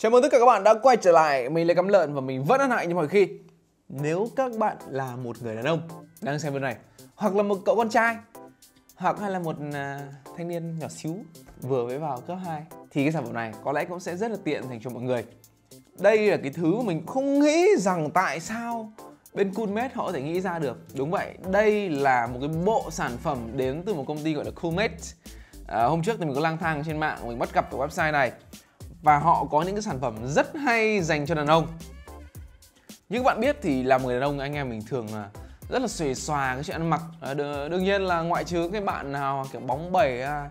Chào mừng tất cả các bạn đã quay trở lại. Mình là Cắm Lợn và mình vẫn ăn hại như mọi khi. Nếu các bạn là một người đàn ông đang xem video này Hoặc là một cậu con trai Hoặc hay là một uh, thanh niên nhỏ xíu vừa mới vào cấp 2 Thì cái sản phẩm này có lẽ cũng sẽ rất là tiện dành cho mọi người. Đây là cái thứ mà mình không nghĩ rằng tại sao bên Coolmate họ có thể nghĩ ra được. Đúng vậy, đây là một cái bộ sản phẩm đến từ một công ty gọi là Coolmate. À, Hôm trước thì mình có lang thang trên mạng, mình bắt gặp cái website này và họ có những cái sản phẩm rất hay dành cho đàn ông. Như các bạn biết thì làm người đàn ông anh em mình thường là rất là xuề xòa cái chuyện ăn mặc. À, đương nhiên là ngoại trừ cái bạn nào kiểu bóng bẩy à,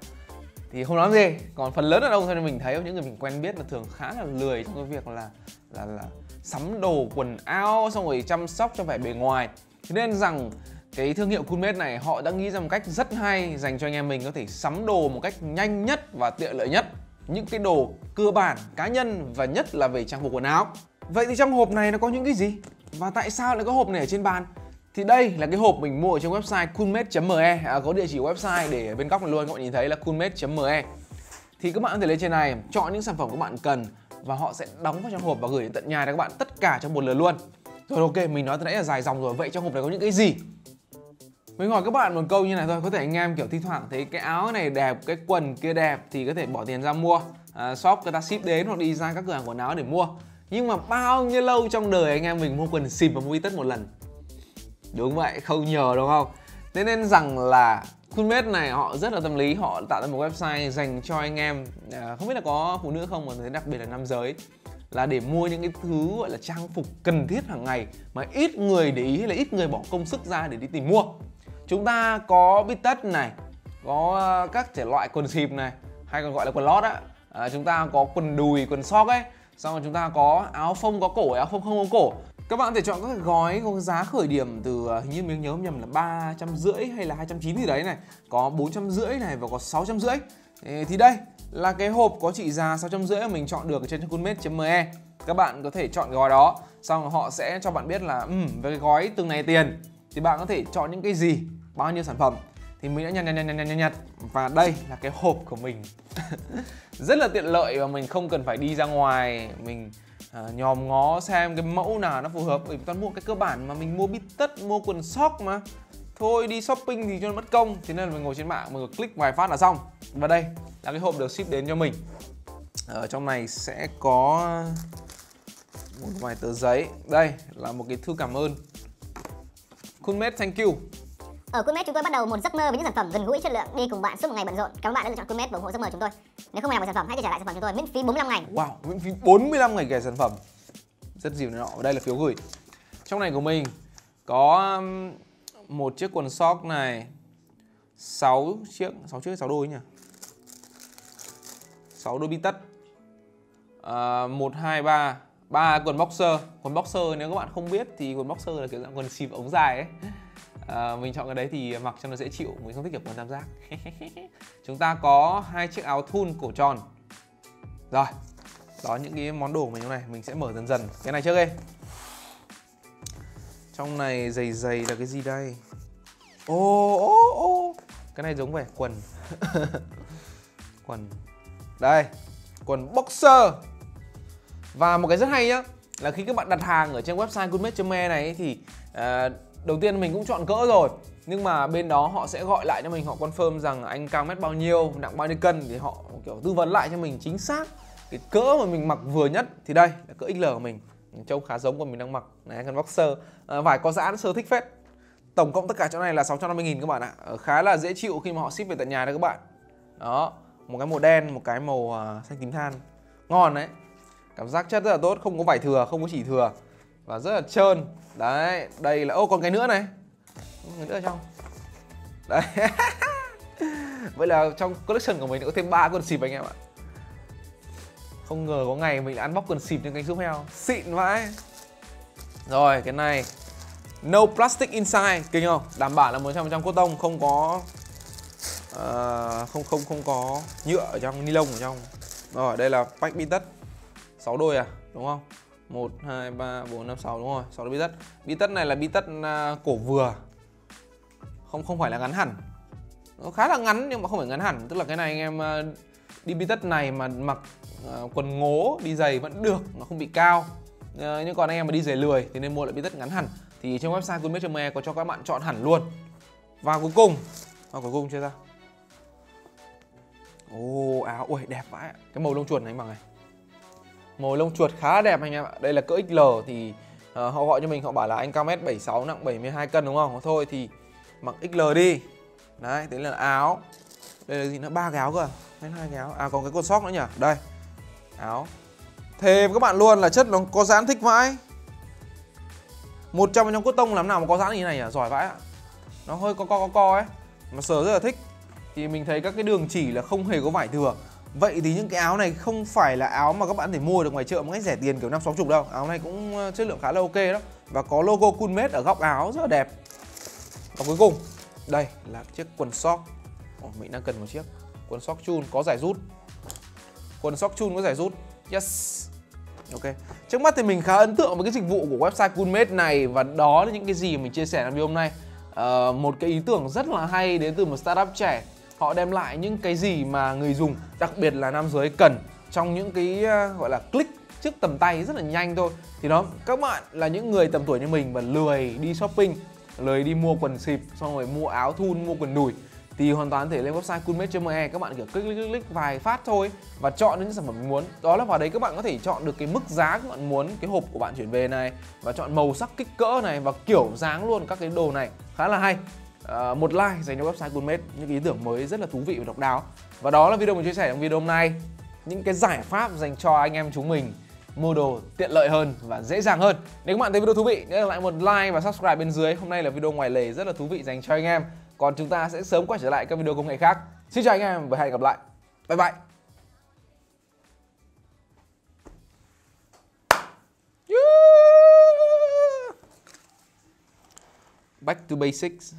thì không nói gì. Còn phần lớn đàn ông thôi mình thấy những người mình quen biết là thường khá là lười trong cái việc là là là sắm đồ quần áo xong rồi chăm sóc cho vẻ bề ngoài. Thế nên rằng cái thương hiệu Coolmate này họ đã nghĩ ra một cách rất hay dành cho anh em mình có thể sắm đồ một cách nhanh nhất và tiện lợi nhất những cái đồ cơ bản cá nhân và nhất là về trang phục quần áo. Vậy thì trong hộp này nó có những cái gì? Và tại sao lại có hộp này ở trên bàn? Thì đây là cái hộp mình mua ở trên website coolmate.me à, có địa chỉ website để ở bên góc này luôn các bạn nhìn thấy là coolmate.me thì các bạn có thể lên trên này chọn những sản phẩm các bạn cần và họ sẽ đóng vào trong hộp và gửi đến tận nhà cho các bạn tất cả trong một lượt luôn. Rồi ok mình nói từ nãy là dài dòng rồi vậy trong hộp này có những cái gì? Mình hỏi các bạn một câu như này thôi. Có thể anh em kiểu thi thoảng thấy cái áo này đẹp cái quần kia đẹp thì có thể bỏ tiền ra mua. À, shop người ta ship đến hoặc đi ra các cửa hàng quần áo để mua. Nhưng mà bao nhiêu lâu trong đời anh em mình mua quần xịp và mua tất một lần? Đúng vậy không nhờ đúng không? Thế nên rằng là Coolmate này họ rất là tâm lý. Họ tạo ra một website dành cho anh em à, không biết là có phụ nữ không mà thấy đặc biệt là nam giới là để mua những cái thứ gọi là trang phục cần thiết hàng ngày mà ít người để ý hay là ít người bỏ công sức ra để đi tìm mua chúng ta có bít tất này có ờ, các thể loại quần xịp này hay còn gọi là quần lót á. À, chúng ta có quần đùi quần sóc ấy. Xong rồi chúng ta có áo phông có cổ áo phông không có cổ. Các bạn có thể chọn các gói có giá khởi điểm từ ờ, hình như miếng nhớ nhầm là ba trăm rưỡi hay là hai trăm chín gì đấy này. Có bốn trăm rưỡi này và có sáu trăm rưỡi. Thì đây là cái hộp có trị giá sáu trăm rưỡi mình chọn được ở trên coolmate.me các bạn có thể chọn gói đó xong họ sẽ cho bạn biết là um, với cái gói từng này tiền. Thì bạn có thể chọn những cái gì? Bao nhiêu sản phẩm thì mình đã nhặt nhặt nhặt nhặt nhặt nhặt. Và đây là cái hộp của mình. Rất là tiện lợi và mình không cần phải đi ra ngoài. Mình uh, nhòm ngó xem cái mẫu nào nó phù hợp. Bởi toàn mua cái cơ bản mà mình mua bít tất mua quần sóc mà. Thôi đi shopping thì cho nó mất công. Thế nên là mình ngồi trên mạng mình click vài phát là xong. Và đây là cái hộp được ship đến cho mình. Ở trong này sẽ có một vài tờ giấy. Đây là một cái thư cảm ơn. Coolmate thank you ở Coolmate chúng tôi bắt đầu một giấc mơ với những sản phẩm gần gũi chất lượng đi cùng bạn suốt một ngày bận rộn. Cảm ơn bạn đã lựa chọn Coolmate và ủng hộ giấc mơ chúng tôi. Nếu không làm một sản phẩm hãy trả lại sản phẩm chúng tôi miễn phí 45 ngày. Wow, miễn phí 45 ngày kể sản phẩm. Rất dịu này nọ. Đây là phiếu gửi. Trong này của mình có um, một chiếc quần sock này 6 chiếc 6 chiếc 6 đôi nhỉ 6 đôi bi tất à, 1, 2, 3 ba quần boxer Quần boxer nếu các bạn không biết thì quần boxer là kiểu dạng quần xịp ống dài ấy à, mình chọn cái đấy thì mặc cho nó dễ chịu mình không thích kiểu quần tam giác. Chúng ta có hai chiếc áo thun cổ tròn. Rồi đó những cái món đồ của mình trong này mình sẽ mở dần dần. Cái này trước đi. Trong này dày dày là cái gì đây? Ô ô ô. Cái này giống vẻ quần. Quần. Đây quần boxer. Và một cái rất hay nhá là khi các bạn đặt hàng ở trên website goodmate.me này thì uh, đầu tiên mình cũng chọn cỡ rồi nhưng mà bên đó họ sẽ gọi lại cho mình họ confirm rằng anh cao mét bao nhiêu nặng bao nhiêu cân thì họ kiểu tư vấn lại cho mình chính xác. Cái cỡ mà mình mặc vừa nhất thì đây là cỡ XL của mình. Trông khá giống của mình đang mặc. Này con boxer. À, vải có giãn sơ thích phết. Tổng cộng tất cả chỗ này là 650 nghìn các bạn ạ. Ờ, khá là dễ chịu khi mà họ ship về tận nhà đấy các bạn. Đó một cái màu đen một cái màu uh, xanh tím than. Ngon đấy. Cảm giác chất rất là tốt không có vải thừa không có chỉ thừa và rất là trơn. Đấy đây là ô còn cái nữa này. Cái nữa ở trong. Đấy. Vậy là trong collection của mình có thêm ba con xịp anh em ạ. Không ngờ có ngày mình ăn bóc quần xịp trên cánh giúp heo. Xịn vãi. Rồi cái này. No plastic inside kinh không? Đảm bảo là một trăm trăm cốt tông không có uh, không không không có nhựa ở trong ni lông ở trong. Rồi đây là pack bi tất. 6 đôi à đúng không? 1 2 3 4 5 6 đúng rồi. 6 đôi bi tất. Bi tất này là bi tất à, cổ vừa. Không không phải là ngắn hẳn. Nó khá là ngắn nhưng mà không phải ngắn hẳn. Tức là cái này anh em à, đi bi tất này mà mặc à, quần ngố, đi giày vẫn được, nó không bị cao. Nhưng còn anh em mà đi giày lười thì nên mua lại bi tất ngắn hẳn. Thì trên website coolmate.me có cho các bạn chọn hẳn luôn. Và cuối cùng và cuối cùng chưa ra Ồ, áo, ui, đẹp vãi cái màu lông chuột này anh bằng này màu lông chuột khá là đẹp anh em ạ. Đây là cỡ XL thì uh, họ gọi cho mình họ bảo là anh cao mét 76 nặng 72 cân đúng không? Thôi thì mặc XL đi. Đấy thế là áo. Đây là gì nó ba cái áo cơ à? hay hai cái áo à còn cái cột sóc nữa nhỉ? Đây áo. Thề với các bạn luôn là chất nó có dán thích vãi một trong những cốt tông làm nào mà có dán như này à giỏi vãi ạ. Nó hơi co co co co ấy mà sờ rất là thích. Thì mình thấy các cái đường chỉ là không hề có vải thừa. Vậy thì những cái áo này không phải là áo mà các bạn thể mua được ngoài chợ một cách rẻ tiền kiểu năm sáu chục đâu. Áo này cũng ờ, chất lượng khá là ok đó. Và có logo Coolmate ở góc áo rất là đẹp. Và cuối cùng Đây là chiếc quần sock. Ồ, Mình đang cần một chiếc Quần sock chun có giải rút. Quần sock chun có giải rút. Yes. Ok. Trước mắt thì mình khá ấn tượng với cái dịch vụ của website Coolmate này Và đó là những cái gì mình chia sẻ trong video hôm nay. Uh, Một cái ý tưởng rất là hay đến từ một startup trẻ họ đem lại những cái gì mà người dùng, đặc biệt là nam giới, cần trong những cái ờ, gọi là click trước tầm tay rất là nhanh thôi. Thì đó, các bạn là những người tầm tuổi như mình mà lười đi shopping, lười đi mua quần xịp, xong rồi mua áo thun, mua quần đùi, thì hoàn toàn thể lên website coolmate.me các bạn kiểu click click click vài phát thôi và chọn những sản phẩm mình muốn. Đó là vào đấy các bạn có thể chọn được cái mức giá các bạn muốn, cái hộp của bạn chuyển về này và chọn màu sắc kích cỡ này và kiểu dáng luôn các cái đồ này. Khá là hay uh, một like dành cho website Coolmate những ý tưởng mới rất là thú vị và độc đáo. Và đó là video mình chia sẻ trong video hôm nay. Những cái giải pháp dành cho anh em chúng mình mua đồ tiện lợi hơn và dễ dàng hơn. Nếu các bạn thấy video thú vị nhớ lại một like và subscribe bên dưới. Hôm nay là video ngoài lề rất là thú vị dành cho anh em. Còn chúng ta sẽ sớm quay trở lại các video công nghệ khác. Xin chào anh em và hẹn gặp lại. Bye bye. Back to basics.